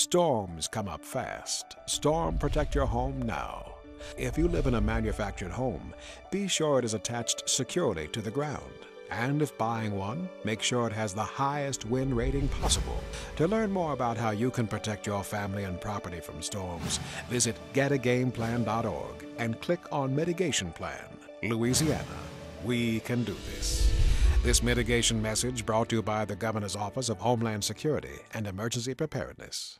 Storms come up fast. Storm protect your home now. If you live in a manufactured home, be sure it is attached securely to the ground. And if buying one, make sure it has the highest wind rating possible. To learn more about how you can protect your family and property from storms, visit getagameplan.org and click on Mitigation Plan. Louisiana, we can do this. This mitigation message brought to you by the Governor's Office of Homeland Security and Emergency Preparedness.